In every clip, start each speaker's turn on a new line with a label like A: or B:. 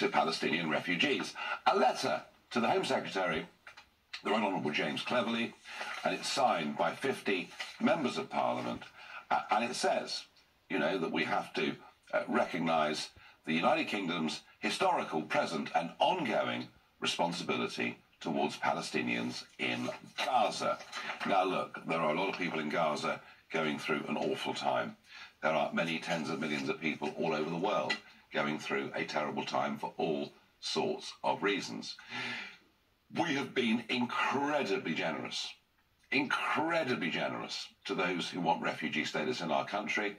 A: to Palestinian refugees. A letter to the Home Secretary, the Right Honourable James Cleverly, and it's signed by 50 members of Parliament. Uh, and it says, you know, that we have to uh, recognise the United Kingdom's historical, present, and ongoing responsibility towards Palestinians in Gaza. Now, look, there are a lot of people in Gaza going through an awful time. There are many tens of millions of people all over the world going through a terrible time for all sorts of reasons. We have been incredibly generous, incredibly generous to those who want refugee status in our country.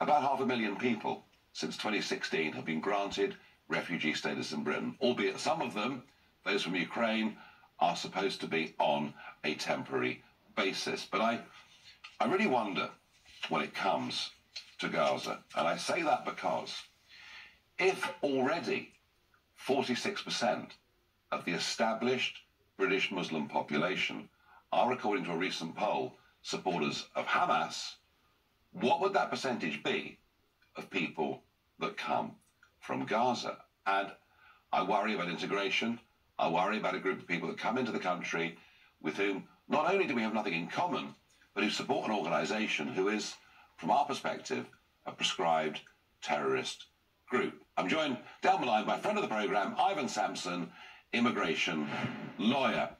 A: About half a million people since 2016 have been granted refugee status in Britain, albeit some of them, those from Ukraine, are supposed to be on a temporary basis. But I, I really wonder when it comes to Gaza, and I say that because if already 46% of the established British Muslim population are, according to a recent poll, supporters of Hamas, what would that percentage be of people that come from Gaza? And I worry about integration. I worry about a group of people that come into the country with whom not only do we have nothing in common, but who support an organisation who is, from our perspective, a proscribed terrorist group. I'm joined down the line by friend of the programme, Ivan Sampson, immigration lawyer.